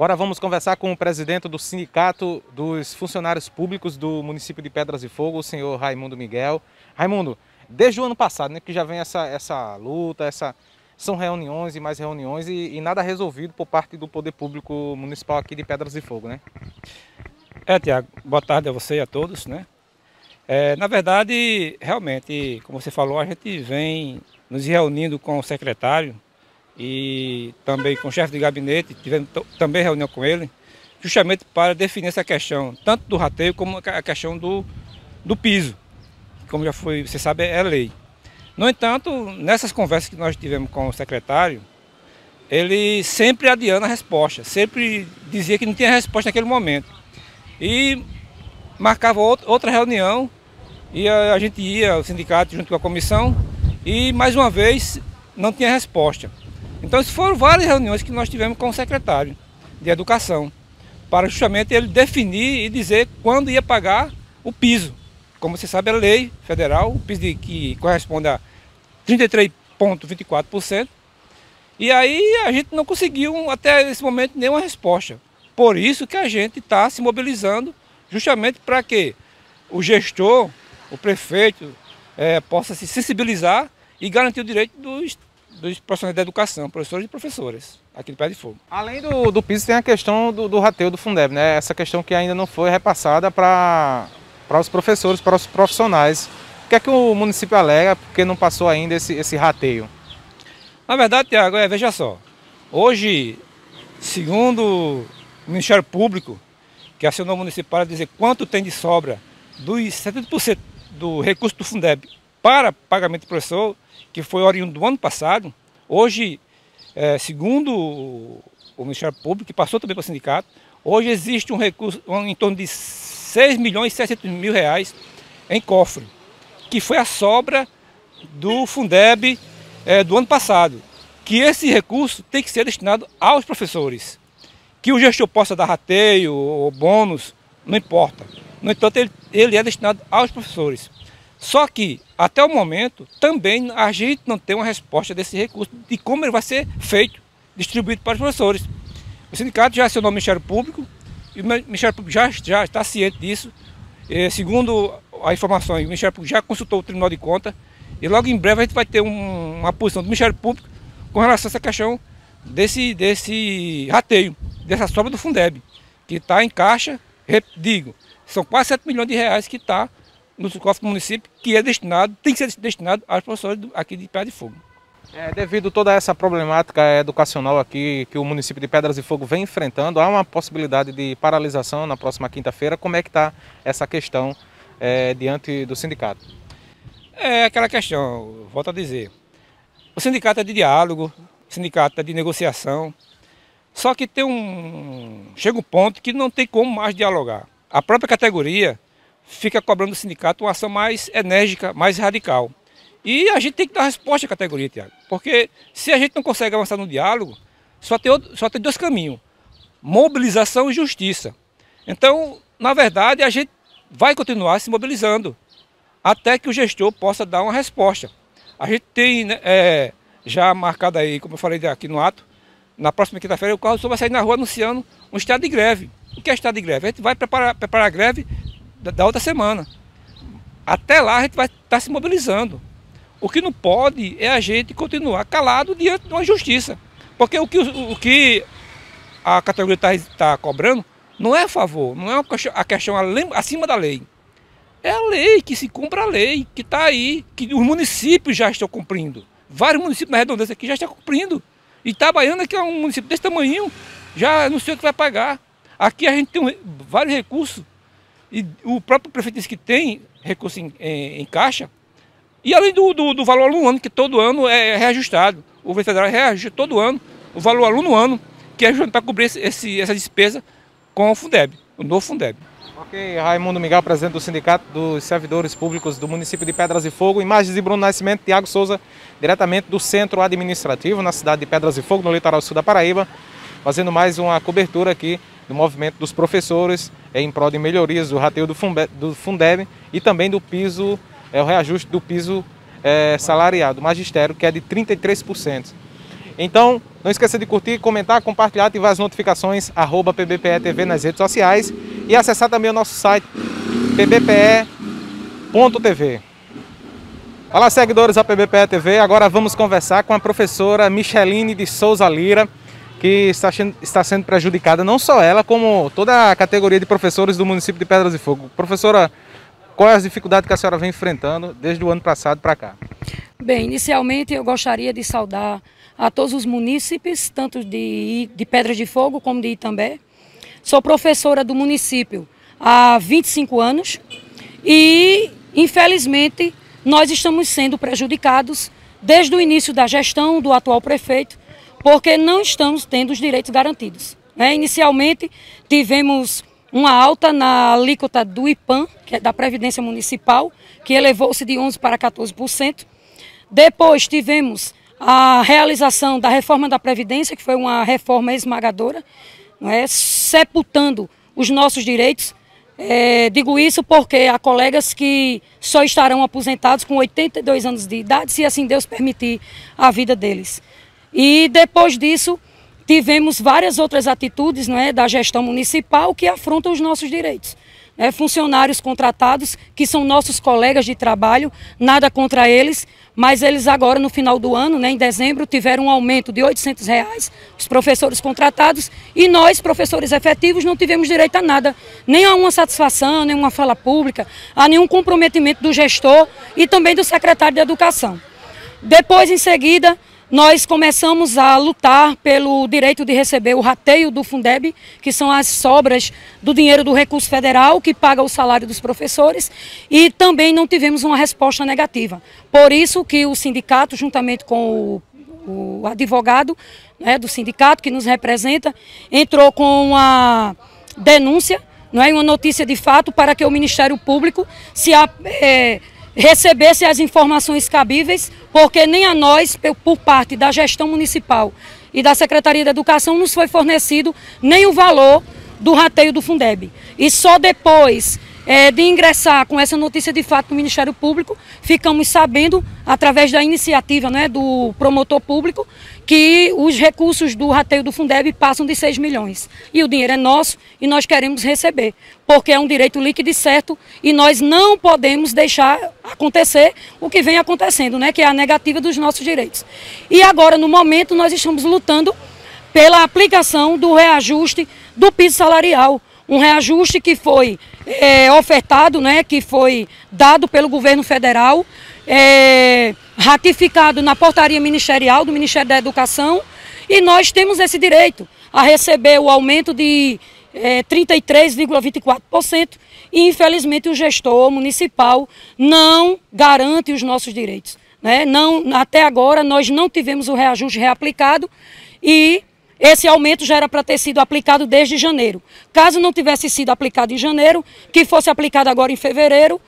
Agora vamos conversar com o presidente do Sindicato dos Funcionários Públicos do município de Pedras de Fogo, o senhor Raimundo Miguel. Raimundo, desde o ano passado, né, que já vem essa, essa luta, essa, são reuniões e mais reuniões e, e nada resolvido por parte do Poder Público Municipal aqui de Pedras de Fogo, né? É, Tiago, boa tarde a você e a todos, né? É, na verdade, realmente, como você falou, a gente vem nos reunindo com o secretário e também com o chefe de gabinete, tivemos também reunião com ele, justamente para definir essa questão, tanto do rateio como a questão do, do piso, como já foi, você sabe, é lei. No entanto, nessas conversas que nós tivemos com o secretário, ele sempre adiando a resposta, sempre dizia que não tinha resposta naquele momento. E marcava outra reunião e a, gente ia, o sindicato junto com a comissão, e mais uma vez não tinha resposta. Então, foram várias reuniões que nós tivemos com o secretário de Educação, para justamente ele definir e dizer quando ia pagar o piso. Como você sabe, a lei federal, o piso de, que corresponde a 33,24%. E aí a gente não conseguiu até esse momento nenhuma resposta. Por isso que a gente está se mobilizando justamente para que o gestor, o prefeito, é, possa se sensibilizar e garantir o direito dos dos profissionais da educação, professores e professoras, aqui do Pé de Fogo. Além do, do piso, tem a questão do, do rateio do Fundeb, né? Essa questão que ainda não foi repassada para os professores, para os profissionais. O que é que o município alega porque não passou ainda esse, esse rateio? Na verdade, Tiago, é, veja só. Hoje, segundo o Ministério Público, que acionou o município para dizer quanto tem de sobra dos 70% do recurso do Fundeb para pagamento de professor, que foi oriundo do ano passado, hoje, é, segundo o Ministério Público, que passou também para o sindicato, hoje existe um recurso um, em torno de 6 milhões e 700 mil reais em cofre, que foi a sobra do Fundeb é, do ano passado, que esse recurso tem que ser destinado aos professores. Que o gestor possa dar rateio ou bônus, não importa. No entanto, ele, ele é destinado aos professores. Só que, até o momento, também a gente não tem uma resposta desse recurso, de como ele vai ser feito, distribuído para os professores. O sindicato já acionou o Ministério Público, e o Ministério Público já, já está ciente disso. E, segundo a informação, o Ministério Público já consultou o Tribunal de Contas, e logo em breve a gente vai ter um, uma posição do Ministério Público com relação a essa questão desse, desse rateio, dessa sobra do Fundeb, que está em caixa, digo, são quase 7 milhões de reais que está no cofre do município, que é destinado, tem que ser destinado aos professores aqui de Pedra de Fogo. É, devido a toda essa problemática educacional aqui que o município de Pedras de Fogo vem enfrentando, há uma possibilidade de paralisação na próxima quinta-feira. Como é que está essa questão é, diante do sindicato? É aquela questão, volto a dizer, o sindicato é de diálogo, o sindicato é de negociação, só que tem um. chega um ponto que não tem como mais dialogar. A própria categoria fica cobrando do sindicato uma ação mais enérgica, mais radical. E a gente tem que dar resposta à categoria, Tiago. Porque se a gente não consegue avançar no diálogo, só tem, outro, só tem dois caminhos: mobilização e justiça. Então, na verdade, a gente vai continuar se mobilizando até que o gestor possa dar uma resposta. A gente tem né, é, já marcado aí, como eu falei aqui no ato, na próxima quinta-feira o carro vai sair na rua anunciando um estado de greve. O que é estado de greve? A gente vai preparar, preparar a greve da, outra semana. Até lá a gente vai estar tá se mobilizando. O que não pode é a gente continuar calado diante de uma justiça. Porque o que, o, que a categoria está tá cobrando não é a favor, não é a questão acima da lei. É a lei, que se cumpra a lei, que está aí, que os municípios já estão cumprindo. Vários municípios na redondeza aqui já estão cumprindo. E Itabaiana, que é um município desse tamanho, já não sei o que vai pagar. Aqui a gente tem vários recursos e o próprio prefeito disse que tem recurso em, em, em caixa. E além do, do, do, valor aluno ano, que todo ano é reajustado. O governo federal reajusta todo ano o valor aluno ano, que é para cobrir esse, essa despesa com o Fundeb, o novo Fundeb. Ok, Raimundo Miguel, presidente do Sindicato dos Servidores Públicos do município de Pedras e Fogo. Imagens de Bruno Nascimento, Tiago Souza, diretamente do Centro Administrativo, na cidade de Pedras e Fogo, no litoral sul da Paraíba, fazendo mais uma cobertura aqui do movimento dos professores em prol de melhorias do rateio do Fundeb e também do piso, é, o reajuste do piso é, salarial do magistério, que é de 33%. Então, não esqueça de curtir, comentar, compartilhar, ativar as notificações, arroba PBPE TV nas redes sociais e acessar também o nosso site pbpe.tv. Olá, seguidores da PBPE TV. Agora vamos conversar com a professora Micheline de Souza Lira, que está, está sendo prejudicada, não só ela, como toda a categoria de professores do município de Pedras de Fogo. Professora, quais as dificuldades que a senhora vem enfrentando desde o ano passado para cá? Bem, inicialmente eu gostaria de saudar a todos os munícipes, tanto de, de Pedras de Fogo como de Itambé. Sou professora do município há 25 anos e, infelizmente, nós estamos sendo prejudicados desde o início da gestão do atual prefeito, porque não estamos tendo os direitos garantidos. Né? Inicialmente, tivemos uma alta na alíquota do IPAM, que é da Previdência Municipal, que elevou-se de 11% para 14%. Depois tivemos a realização da reforma da Previdência, que foi uma reforma esmagadora, não é? sepultando os nossos direitos. É, digo isso porque há colegas que só estarão aposentados com 82 anos de idade, se assim Deus permitir a vida deles. E depois disso, tivemos várias outras atitudes não é, da gestão municipal que afrontam os nossos direitos. É, funcionários contratados, que são nossos colegas de trabalho, nada contra eles, mas eles agora no final do ano, né, em dezembro, tiveram um aumento de 800 reais, os professores contratados, e nós, professores efetivos, não tivemos direito a nada, nem a uma satisfação, nem uma fala pública, a nenhum comprometimento do gestor e também do secretário de Educação. Depois, em seguida, nós começamos a lutar pelo direito de receber o rateio do Fundeb, que são as sobras do dinheiro do recurso federal que paga o salário dos professores, e também não tivemos uma resposta negativa. Por isso que o sindicato, juntamente com o, o advogado né, do sindicato que nos representa, entrou com uma denúncia, não é uma notícia de fato, para que o Ministério Público se é, recebesse as informações cabíveis, porque nem a nós, por parte da gestão municipal e da Secretaria de Educação, nos foi fornecido nem o valor do rateio do Fundeb. E só depois é, de ingressar com essa notícia de fato no Ministério Público, ficamos sabendo, através da iniciativa né, do promotor público, que os recursos do rateio do Fundeb passam de 6 milhões. E o dinheiro é nosso e nós queremos receber, porque é um direito líquido e certo e nós não podemos deixar acontecer o que vem acontecendo, né, que é a negativa dos nossos direitos. E agora, no momento, nós estamos lutando pela aplicação do reajuste do piso salarial um reajuste que foi é, ofertado, né, que foi dado pelo governo federal, é, ratificado na portaria ministerial do Ministério da Educação, e nós temos esse direito a receber o aumento de é, 33,24%, e infelizmente o gestor municipal não garante os nossos direitos. Né? Não, até agora nós não tivemos o reajuste reaplicado e esse aumento já era para ter sido aplicado desde janeiro. Caso não tivesse sido aplicado em janeiro, que fosse aplicado agora em fevereiro,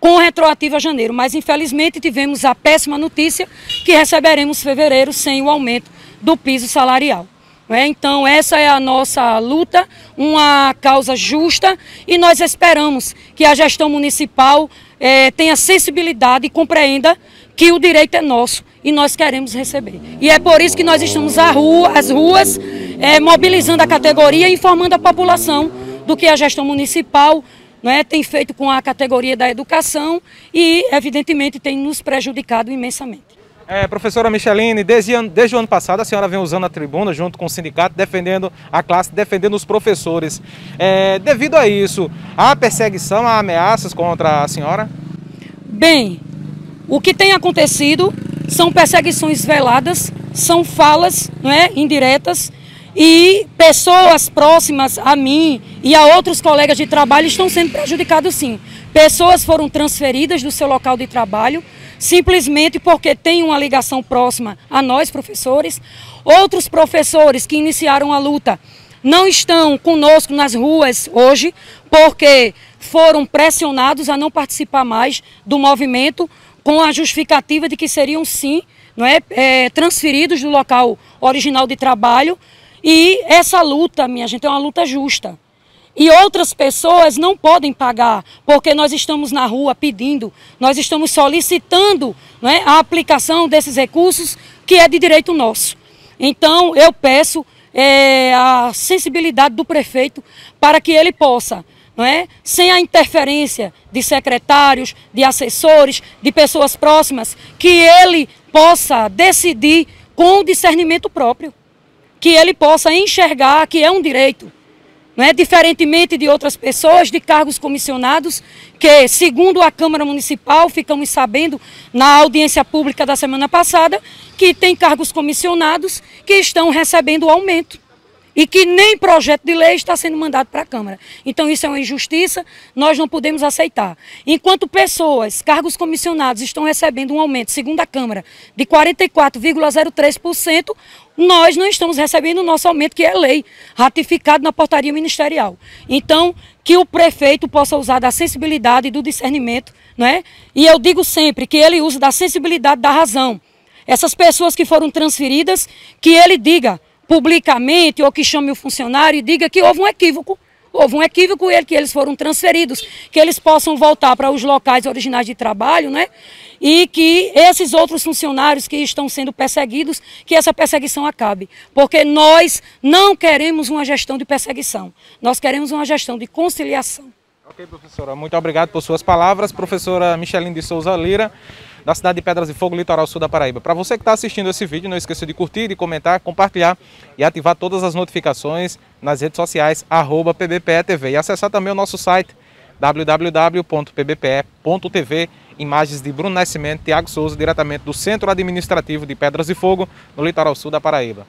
com retroativa a janeiro. Mas infelizmente tivemos a péssima notícia que receberemos fevereiro sem o aumento do piso salarial. É, então, essa é a nossa luta, uma causa justa, e nós esperamos que a gestão municipal é, tenha sensibilidade e compreenda que o direito é nosso e nós queremos receber. E é por isso que nós estamos às rua, ruas, é, mobilizando a categoria e informando a população do que a gestão municipal né, tem feito com a categoria da educação e, evidentemente, tem nos prejudicado imensamente. É, professora Micheline, desde, desde o ano passado a senhora vem usando a tribuna junto com o sindicato, defendendo a classe, defendendo os professores. É, devido a isso, há perseguição, há ameaças contra a senhora? Bem, o que tem acontecido são perseguições veladas, são falas não é, indiretas e pessoas próximas a mim e a outros colegas de trabalho estão sendo prejudicados sim. Pessoas foram transferidas do seu local de trabalho simplesmente porque tem uma ligação próxima a nós, professores. Outros professores que iniciaram a luta não estão conosco nas ruas hoje porque foram pressionados a não participar mais do movimento com a justificativa de que seriam sim não é, é, transferidos do local original de trabalho. E essa luta, minha gente, é uma luta justa. E outras pessoas não podem pagar, porque nós estamos na rua pedindo, nós estamos solicitando é, a aplicação desses recursos que é de direito nosso. Então, eu peço é, a sensibilidade do prefeito para que ele possa, não é, sem a interferência de secretários, de assessores, de pessoas próximas, que ele possa decidir com discernimento próprio, que ele possa enxergar que é um direito não é? diferentemente de outras pessoas, de cargos comissionados, que, segundo a Câmara Municipal, ficamos sabendo na audiência pública da semana passada, que tem cargos comissionados que estão recebendo aumento e que nem projeto de lei está sendo mandado para a Câmara. Então isso é uma injustiça, nós não podemos aceitar. Enquanto pessoas, cargos comissionados, estão recebendo um aumento, segundo a Câmara, de 44,03%, nós não estamos recebendo o nosso aumento, que é lei, ratificado na portaria ministerial. Então, que o prefeito possa usar da sensibilidade e do discernimento, né? E eu digo sempre que ele usa da sensibilidade da razão. Essas pessoas que foram transferidas, que ele diga, publicamente ou que chame o funcionário e diga que houve um equívoco. Houve um equívoco ele que eles foram transferidos, que eles possam voltar para os locais originais de trabalho, né? E que esses outros funcionários que estão sendo perseguidos, que essa perseguição acabe. Porque nós não queremos uma gestão de perseguição. Nós queremos uma gestão de conciliação. Ok, professora. Muito obrigado por suas palavras. Professora Micheline de Souza Lira da cidade de Pedras de Fogo, litoral sul da Paraíba. Para você que está assistindo esse vídeo, não esqueça de curtir, de comentar, compartilhar e ativar todas as notificações nas redes sociais, arroba PBPE e acessar também o nosso site www.pbpe.tv imagens de Bruno Nascimento e Tiago Souza, diretamente do Centro Administrativo de Pedras de Fogo, no litoral sul da Paraíba.